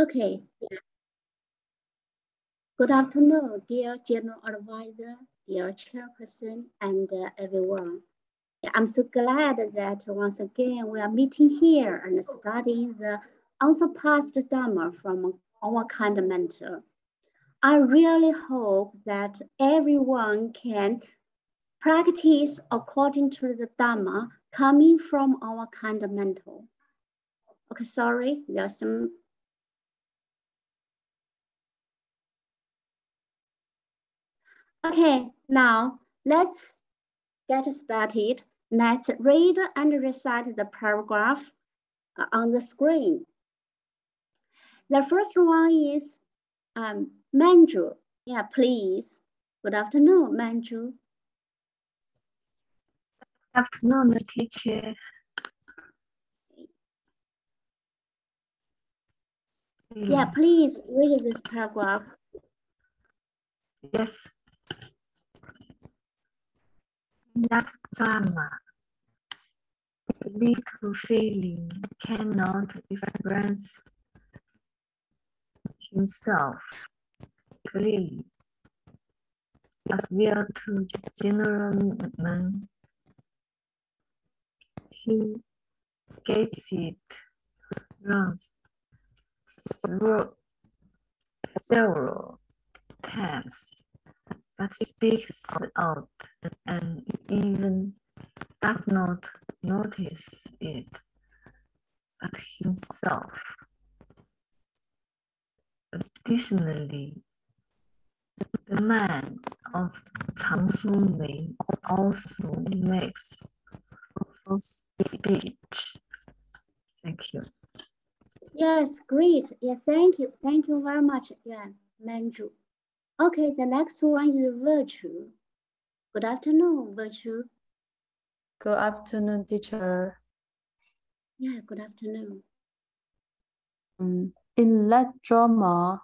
Okay. Good afternoon, dear General Advisor, dear Chairperson, and uh, everyone. I'm so glad that once again we are meeting here and studying the unsurpassed Dharma from our kind of mentor. I really hope that everyone can practice according to the Dharma coming from our kind of mentor. Okay, sorry, there's some Okay, now let's get started. Let's read and recite the paragraph uh, on the screen. The first one is um, Manju. Yeah, please. Good afternoon, Manju. Good afternoon, teacher. Yeah, please read this paragraph. Yes. That drama, little feeling cannot express himself clearly, as well to general man. He gets it wrong several times but speaks out and even does not notice it but himself. Additionally, the man of Changsu Mei also makes false speech. Thank you. Yes, great. Yeah, thank you. Thank you very much. Yeah, Manju. Okay, the next one is virtue. Good afternoon, virtue. Good afternoon, teacher. Yeah, good afternoon. Um, in that drama,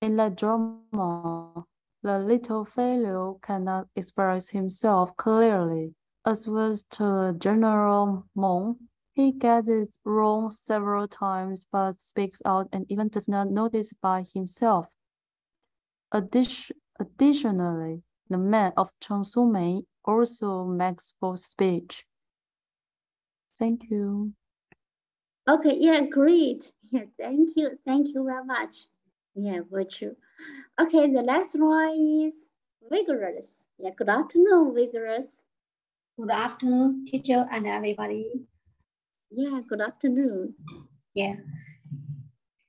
in that drama, the little fellow cannot express himself clearly. As was to General Meng, he gets it wrong several times but speaks out and even does not notice by himself. Addition, additionally, the man of Changsu Mei also makes false speech. Thank you. Okay, yeah, great. Yeah, thank you. Thank you very much. Yeah, virtue. Okay, the last one is vigorous. Yeah, good afternoon, vigorous. Good afternoon, teacher and everybody. Yeah, good afternoon. Yeah.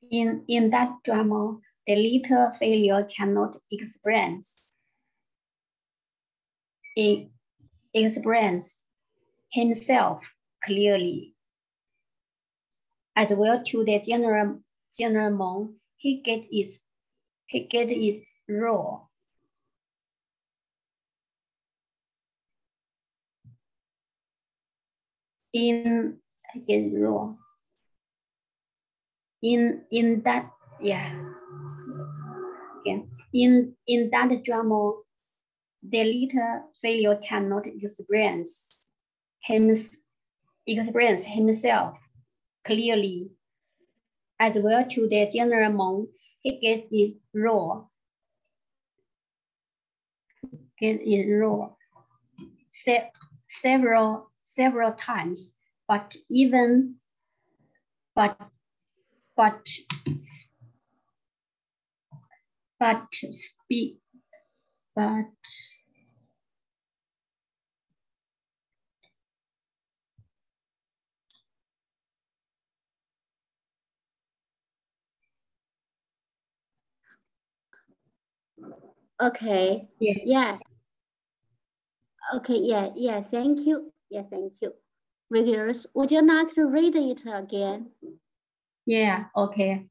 In in that drama, the little failure cannot express it express himself clearly. As well to the general general Meng, he get it he get it raw. In get raw. In in that yeah In, in that drama, the little failure cannot experience him, experience himself clearly. As well to the general Meng, he gets it raw. Get it raw Se several several times, but even but but but speak, but Okay. Yeah. Yeah. Okay, yeah, yeah, thank you. Yeah, thank you. Readers, would you like to read it again? Yeah, okay.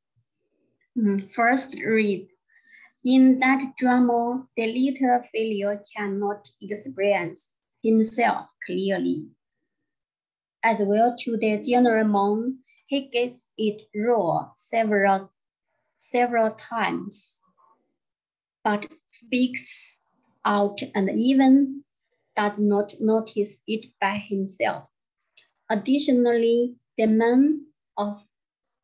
Mm, First read. In that drama, the little failure cannot experience himself clearly. As well to the general Meng, he gets it raw several, several times, but speaks out and even does not notice it by himself. Additionally, the man of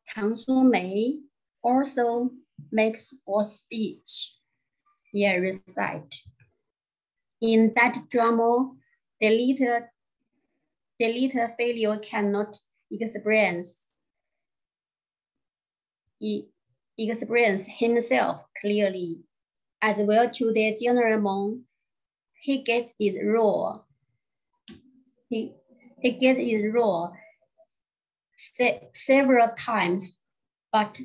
Changsu Mei also makes for speech. Yeah, recite. In that drama, the little, the little failure cannot experience, experience himself clearly. As well to the general Meng, he gets it raw. He, he gets it raw se several times, but,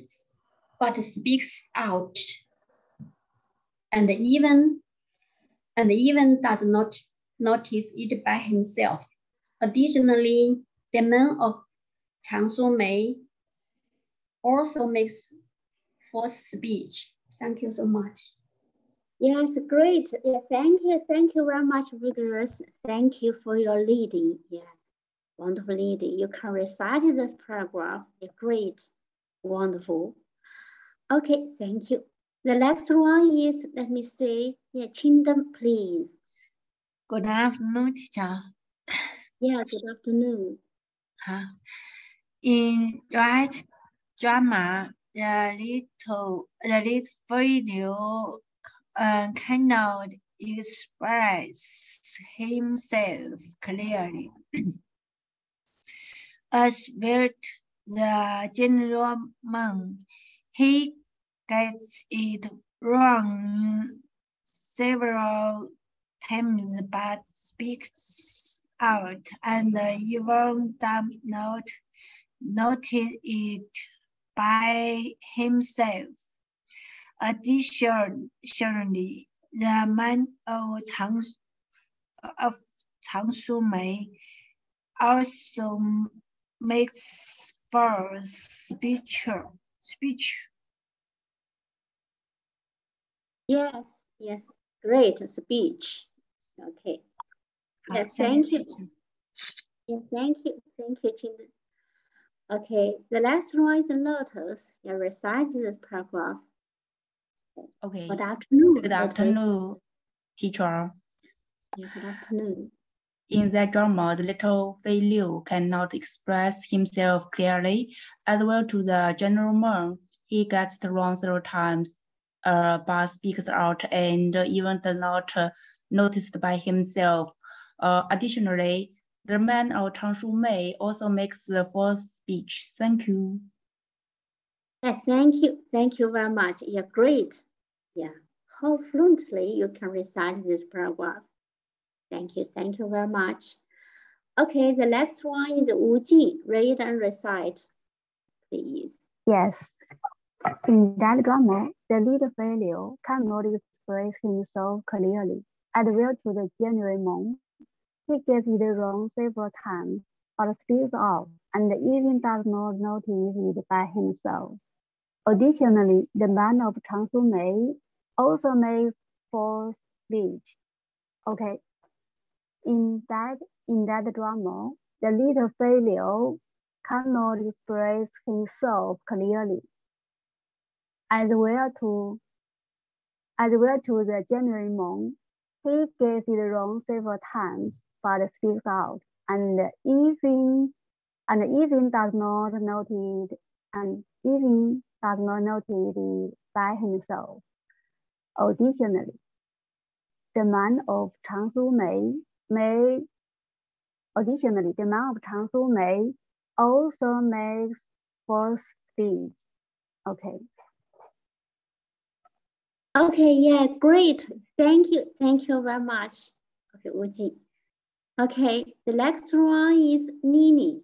but speaks out and even and even does not notice it by himself. Additionally, the man of Changsu Mei also makes false speech. Thank you so much. Yes, great. Yeah, thank you. Thank you very much, vigorous. Thank you for your leading. Yeah, wonderful leading. You can recite this paragraph. Yeah, great. Wonderful. Okay, thank you. The next one is, let me see, yeah, Chindam, please. Good afternoon, teacher. Yeah, good afternoon. Uh, in right drama, the little the little video uh, cannot express himself clearly. As with the general man, he gets it wrong several times but speaks out and even does not notice it by himself. Additionally, the man of Chang of Changsu Mei also makes false speech speech Yes, yes, great speech. Okay. Yes, thank you. Yeah, thank you, thank you, Chin. Okay, the last one is Lotus. Yeah, recite this paragraph. Okay. Good afternoon. Good afternoon, teacher. Yeah, good afternoon. In that drama, the little Fei Liu cannot express himself clearly, as well to the general man. He gets it wrong several times uh, but speaks out and even does not uh, noticed by himself. Uh, additionally, the man of Changsu Mei also makes the false speech. Thank you. Yeah, thank you. Thank you very much. Yeah, great. Yeah, how fluently you can recite this paragraph. Thank you. Thank you very much. Okay, the next one is Wu Ji. Read and recite, please. Yes. In that drama, the lead failure cannot express himself clearly. Well to the genuine Meng, he gets it wrong several times, but speaks out and even does not notice it by himself. Additionally, the man of Changsu Mei also makes false speech. Okay, in that in that drama, the little failure cannot express himself clearly as well to as well to the general Meng. He gets it wrong several times, but speaks out, and even and even does not notice and even does not notice by himself. Additionally, the man of Changsu Mei may additionally the man of Changsu may also makes false speech. Okay. Okay, yeah, great. Thank you. Thank you very much. Okay, Wuji. Okay, the next one is Nini.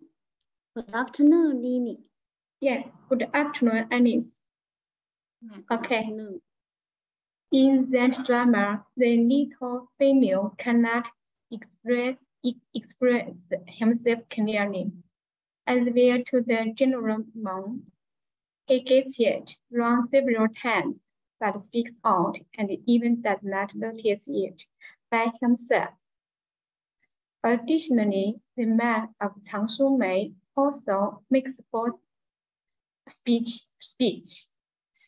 Good afternoon, Nini. Yeah, good afternoon, Anis. Yeah, Okay. afternoon. In that drama, the little female cannot express express himself clearly. As well to the general Meng, he gets it wrong several times, but speaks out and even does not notice it by himself. Additionally, the man of Changsu Mei also makes both speech speech.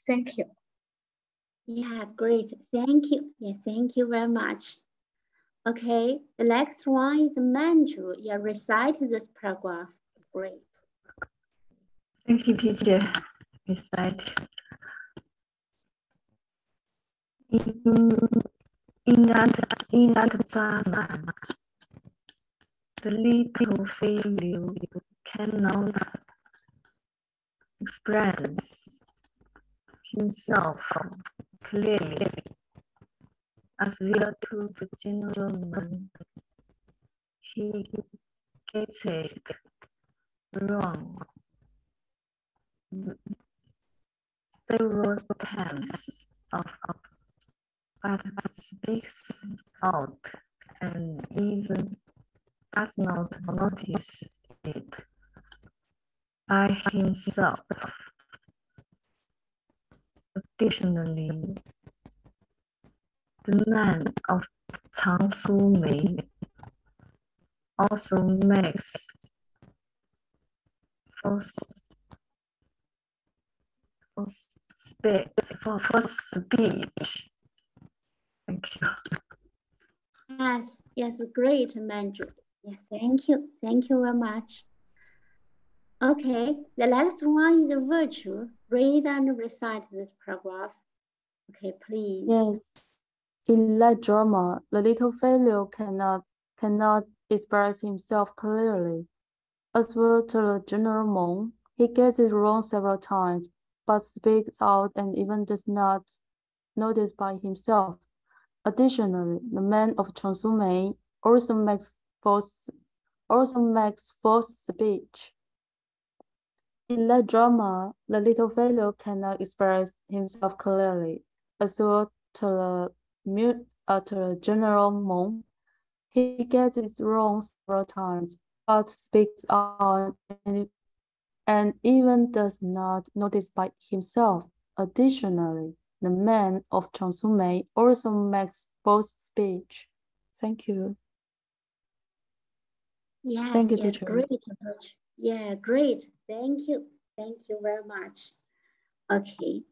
Thank you. Yeah, great. Thank you. Yeah, thank you very much. Okay, the next one is Manju. Yeah, recite this paragraph. Great. Thank you, teacher. recited. In, in that in that drama, the little failure cannot express himself clearly as to the gentleman. He gets it wrong several times of but speaks out and even does not notice it by himself. Additionally, the man of Changsu Mei also makes false, false, for, for speech. Thank you. Yes, yes, great, Manju. Yes, thank you. Thank you very much. Okay, the last one is a virtue. Read and recite this paragraph. Okay, please. Yes. In that drama, the little fellow cannot cannot express himself clearly. As well to the General Meng, he gets it wrong several times, but speaks out and even does not notice by himself. Additionally, the man of Changsu Mei also makes false also makes false speech. In that drama, the little fellow cannot express himself clearly. As well to the the General Meng, he gets it wrong several times, but speaks out and, and even does not notice by himself. Additionally, the man of Changsu Mei also makes false speech. Thank you. Yes, Thank you, yes, teacher. great. Yeah, great. Thank you. Thank you very much. Okay.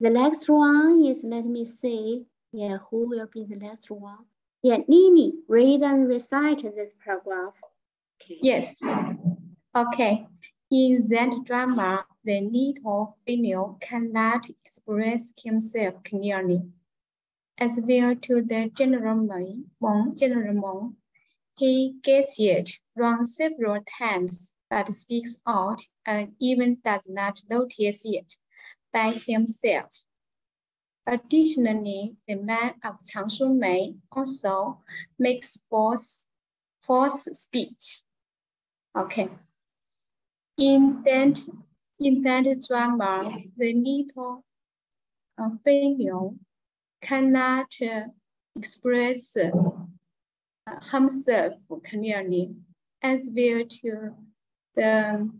The next one is, let me see. Yeah, who will be the last one? Yeah, Nini, read and recite this paragraph. Okay. Yes. Okay. In that drama, the little female cannot express himself clearly. As well to the General Meng, General Meng, he gets it wrong several times, but speaks out and even does not notice it by himself. Additionally, the man of Changsu Mei also makes false, false speech. Okay. In that, in that drama, the little uh, female cannot uh, express uh, himself clearly, as well to the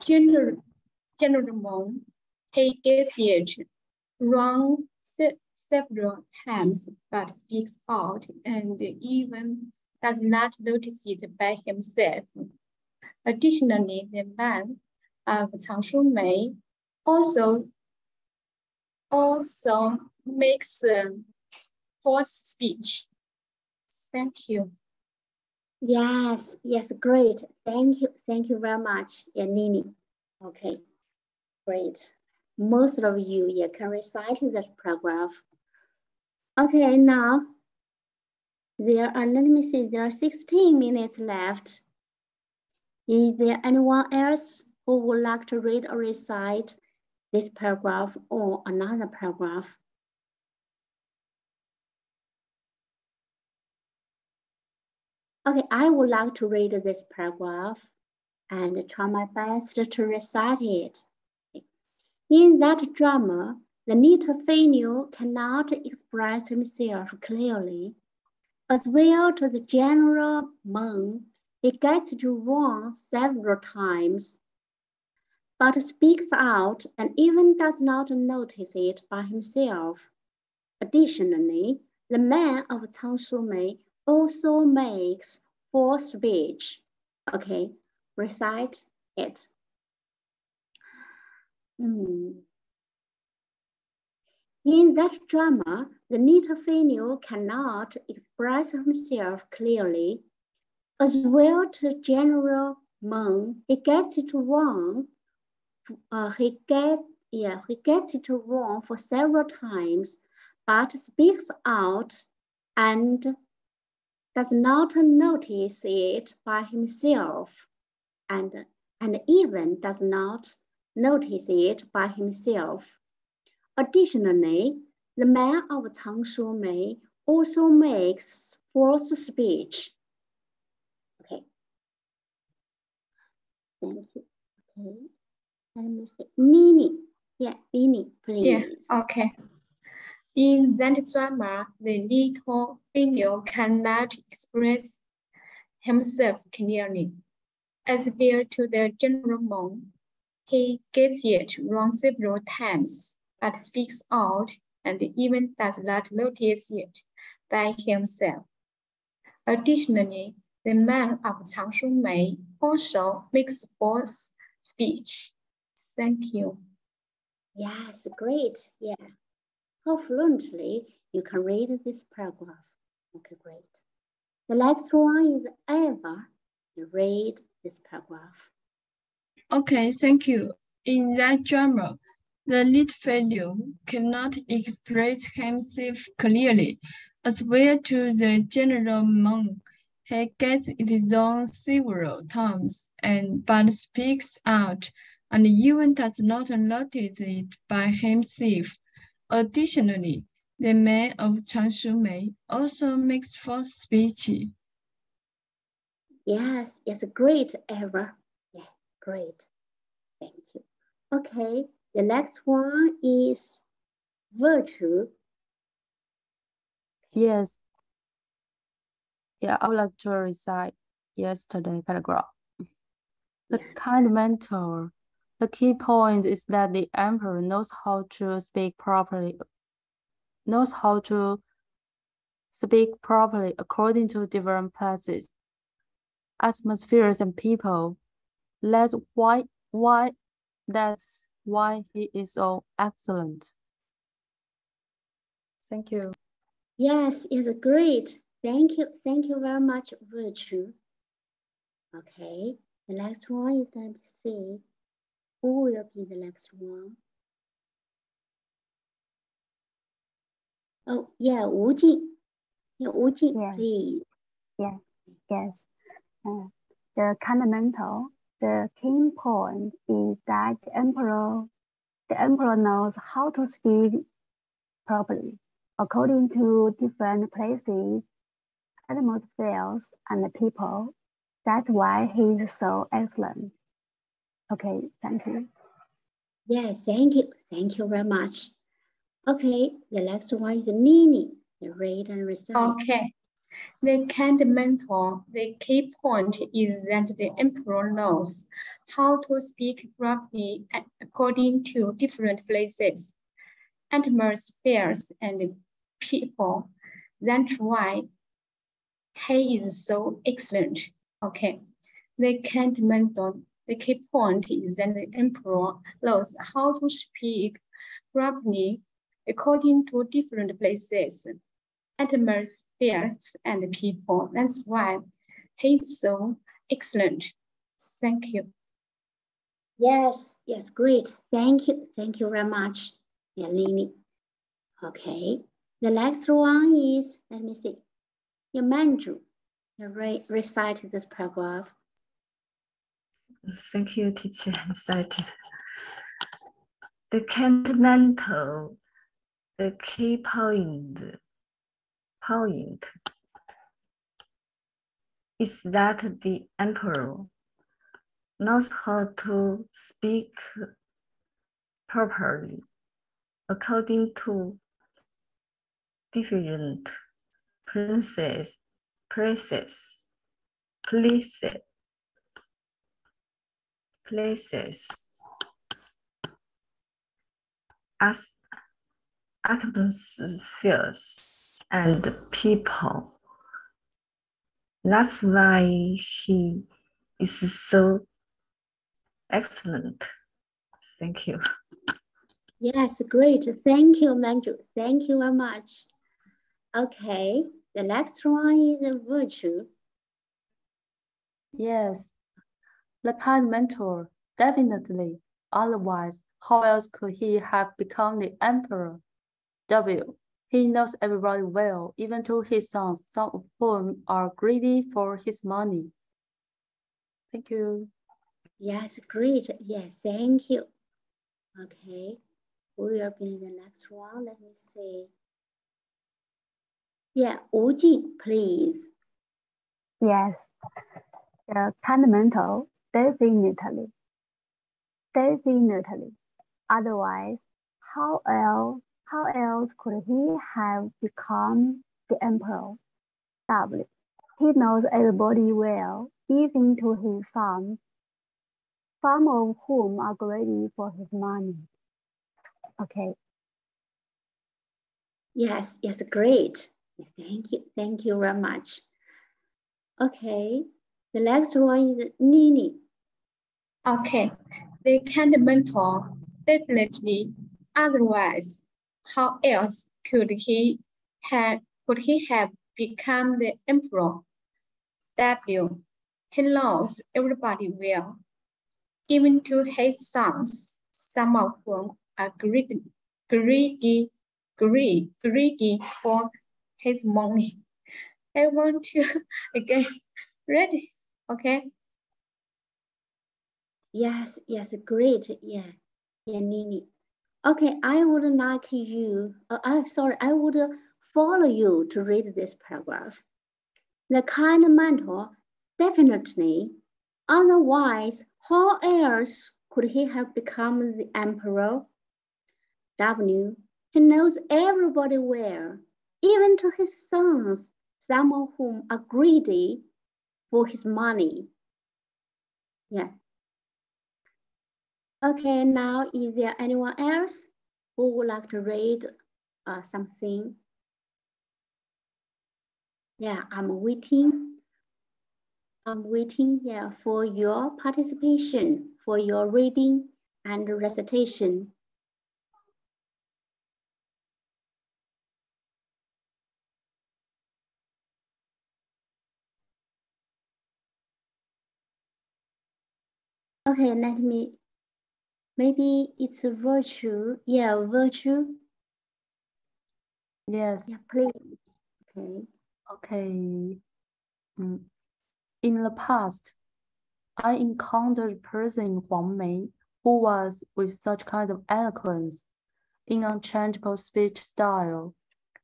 general, general Meng. He gets it wrong several times, but speaks out and even does not notice it by himself. Additionally, the man of Changsu Mei also also makes uh, false speech. Thank you. Yes, yes, great. Thank you. Thank you very much, yeah, Nini. Okay, great. Most of you yeah, can recite this paragraph. Okay, now there are, let me see, there are 16 minutes left. Is there anyone else who would like to read or recite this paragraph or another paragraph? Okay, I would like to read this paragraph and try my best to recite it. In that drama, the female cannot express himself clearly. As well to the general Meng, he gets to wrong several times, but speaks out and even does not notice it by himself. Additionally, the man of Changsu Mei also makes false speech. Okay, recite it. Hmm. In that drama, the female cannot express himself clearly. As well to General Meng, he gets it wrong uh, he get yeah he gets it wrong for several times, but speaks out and does not notice it by himself, and and even does not notice it by himself. Additionally, the man of Changsu Mei also makes false speech. Okay. Thank you. Okay. Let me see. Nini. Yeah, Nini, please. Yeah, okay. In that drama, the little fellow cannot express himself clearly. As well to the general moon, he gets it wrong several times, but speaks out and even does not notice it by himself. Additionally, the man of Changsu Mei also makes false speech. Thank you. Yes, great. Yeah. How fluently you can read this paragraph. Okay, great. The next one is Eva. Read this paragraph. Okay, thank you. In that drama, the lead fellow cannot express himself clearly, as well to the general monk, He gets it wrong several times, and but speaks out, and even does not notice it by himself. Additionally, the man of Changsu Mei also makes false speech. Yes, it's a great, Eva. Yeah, great. Thank you. Okay, the next one is virtue. Yes. Yeah, I would like to recite yesterday paragraph. The kind mentor. The key point is that the emperor knows how to speak properly, knows how to speak properly according to different places, atmospheres, and people. That's why why that's why he is so excellent. Thank you. Yes, it's great. Thank you. Thank you very much, Virtue. Okay, the next one is let me see. Who will be the next one? Oh, yeah, Wu Jing. Yeah, Wu Jing, Yes. please. Yeah, yes. Uh, the fundamental, the key point is that the emperor, the emperor knows how to speak properly according to different places, atmospheres, and people. That's why he is so excellent. Okay, thank you. Yeah, thank you. Thank you very much. Okay, the next one is Nini. You read and recite. Okay. The kind mentor, the key point is that the emperor knows how to speak properly according to different places, atmospheres, and people. That's why he is so excellent. Okay. The kind mentor, the key point is that the emperor knows how to speak properly according to different places, atmospheres, and people. That's why he's so excellent. Thank you. Yes, yes, great. Thank you. Thank you very much, yeah, Nini. Okay, the next one is, let me see. Yeah, Manju. You re recite this paragraph. Thank you, teacher. Excited. The fundamental, the key point, point is that the emperor knows how to speak properly according to different places, places, places, places. As atmospheres and people. That's why he is so excellent. Thank you. Yes, great. Thank you, Manju. Thank you very much. Okay, the next one is a virtue. Yes, the kind mentor, definitely. Otherwise, how else could he have become the emperor? W. He knows everybody well, even to his sons, some of whom are greedy for his money. Thank you. Yes, great. Yeah, thank you. Okay, we will be the next one. Let me see. Yeah, Wu Jing, please. Yes, the fundamental, definitely. Definitely. Otherwise, how else, how else could he have become the emperor? W. He knows everybody well, even to his sons, some of whom are greedy for his money. Okay, Yes, yes, great. Thank you, thank you very much. Okay, the next one is Nini. Okay, they can't mentor, definitely. Otherwise, how else could he have could he have become the emperor? W. He knows everybody well, even to his sons, some of whom are greedy, greedy, greedy, greedy for his money. I want to again ready. Okay. Yes, yes, great. Yeah, yeah, Nini. Okay, I would like you, uh, I, sorry, I would follow you to read this paragraph. The kind mentor, definitely. Otherwise, how else could he have become the emperor? W. He knows everybody well, even to his sons, some of whom are greedy for his money. Yeah. Okay, now is there anyone else who would like to read uh, something? Yeah, I'm waiting. I'm waiting, yeah, for your participation, for your reading and recitation. Okay, let me, maybe it's a virtue. Yeah, virtue. Yes. Yeah, please. Okay. Okay. Mm. In the past, I encountered a person in Huangmei who was with such kind of eloquence, in unchangeable speech style.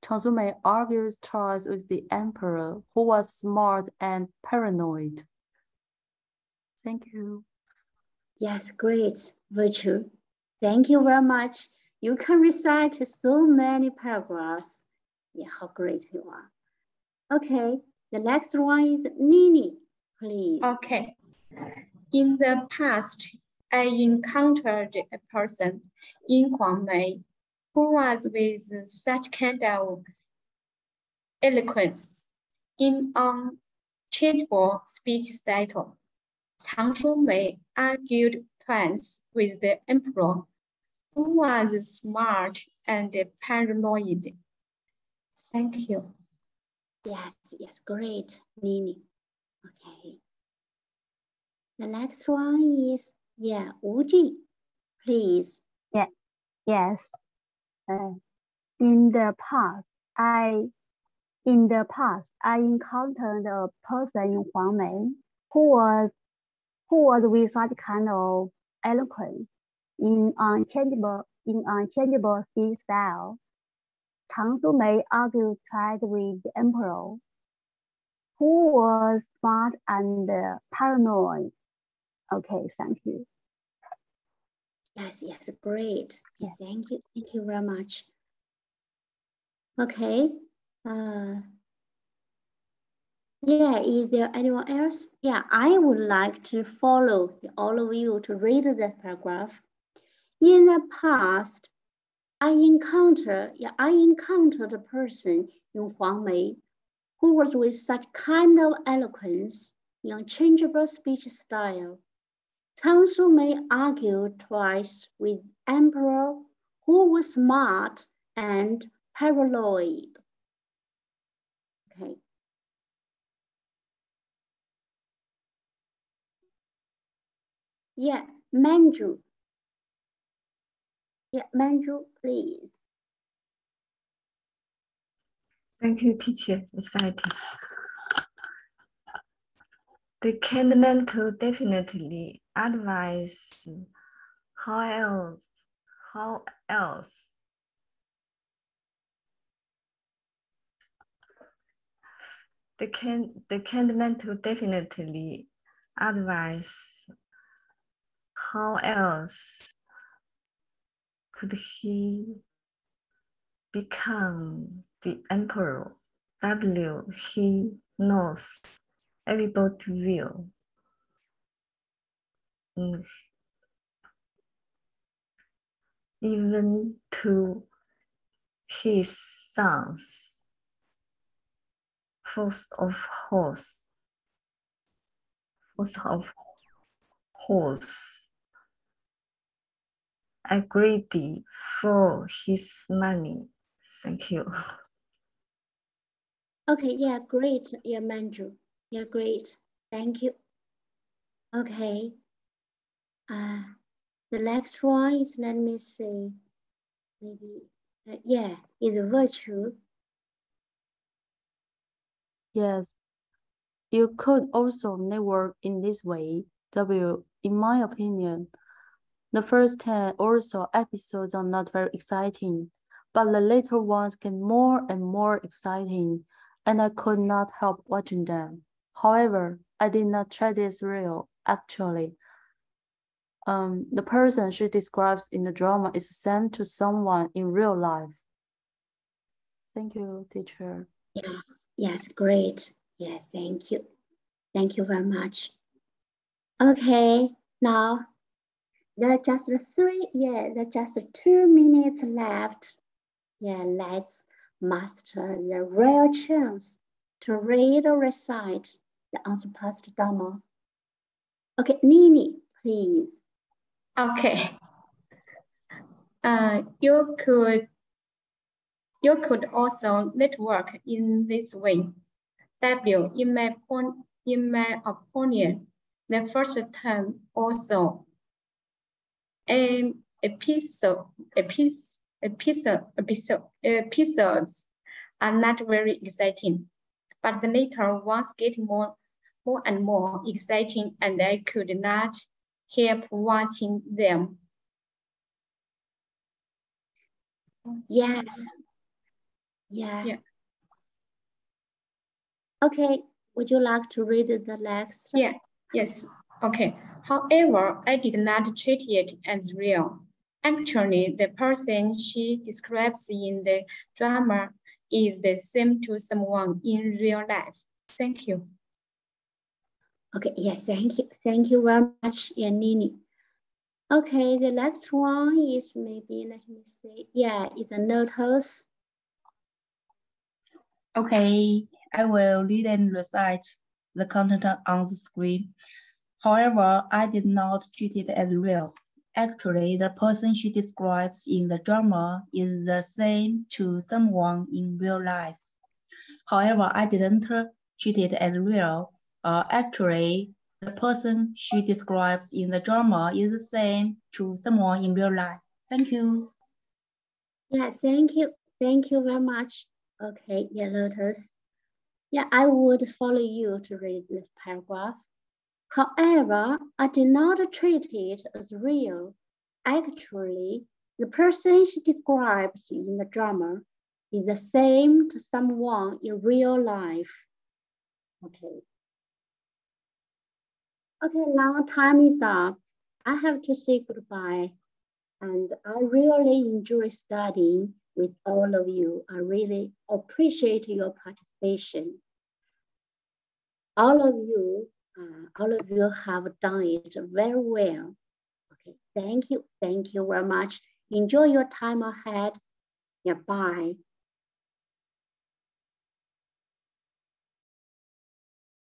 Chang Sumei argues twice with the emperor, who was smart and paranoid. Thank you. Yes, great, virtue. Thank you very much. You can recite so many paragraphs. Yeah, how great you are. Okay, the next one is Nini, please. Okay. In the past, I encountered a person in Huangmei who was with such kind of eloquence in unchangeable speech style. Chang Sumei argued twice with the emperor, who was smart and paranoid. Thank you. Yes, yes, great, Nini. Okay. The next one is, yeah, Wu Jing, please. Yeah. Yes. Uh, in the past, I in the past I encountered a person in Huangmei who was who was with such kind of eloquence in unchangeable in unchangeable speech style. Chang Sumei argued tried with the emperor, who was smart and uh, paranoid. Okay, thank you. Yes, yes, great. Yeah, thank you, thank you very much. Okay. Uh, yeah, is there anyone else? Yeah, I would like to follow all of you to read the paragraph. In the past, I encountered, yeah, I encountered a person in Huangmei who was with such kind of eloquence, unchangeable speech style. Chang Sumei argued twice with emperor who was smart and paranoid. Okay. Yeah, Manju, Yeah, Manju, please. Thank you, teacher. Exciting. The fundamental definitely advise how else, how else the can the fundamental definitely advise how else could he become the emperor? W he knows everybody will. Even to his sons, force of horse, force of horse, greedy for his money. Thank you. Okay, yeah, great. Yeah, Manju. Yeah, great. Thank you. Okay. Uh, the next one is, let me see, maybe, uh, yeah, is a virtue. Yes, you could also network in this way. W, in my opinion, the first 10 or so episodes are not very exciting, but the later ones get more and more exciting, and I could not help watching them. However, I did not try this real, actually. Um, the person she describes in the drama is the same to someone in real life. Thank you, teacher. Yes, yes, great. Yeah, thank you. Thank you very much. Okay, now there are just three, yeah, there are just two minutes left. Yeah, let's master the real chance to read or recite the unsurpassed Dharma. Okay, Nini, please. Okay. Uh, you could you could also network in this way. W, in my, in my opinion, the first term also an episode, episode, episode, episode, episodes are not very exciting, but the later ones get more, more and more exciting, and I could not help watching them. Yes. Yeah. Yeah. Okay. Would you like to read the next? Yeah. Yes. Okay. However, I did not treat it as real. Actually, the person she describes in the drama is the same to someone in real life. Thank you. Okay, yeah, thank you. Thank you very much, Yanini. Okay, the next one is maybe, let me see. Yeah, it's a notice. Okay, I will read and recite the content on the screen. However, I did not treat it as real. Actually, the person she describes in the drama is the same to someone in real life. However, I didn't treat it as real. Uh, actually, the person she describes in the drama is the same to someone in real life. Thank you. Yeah, thank you. Thank you very much. Okay, yeah, Lotus. Yeah, I would follow you to read this paragraph. However, I did not treat it as real. Actually, the person she describes in the drama is the same to someone in real life. Okay. Okay, now time is up. I have to say goodbye. And I really enjoy studying with all of you. I really appreciate your participation. All of you uh, all of you have done it very well. Okay, thank you. Thank you very much. Enjoy your time ahead. Yeah, bye.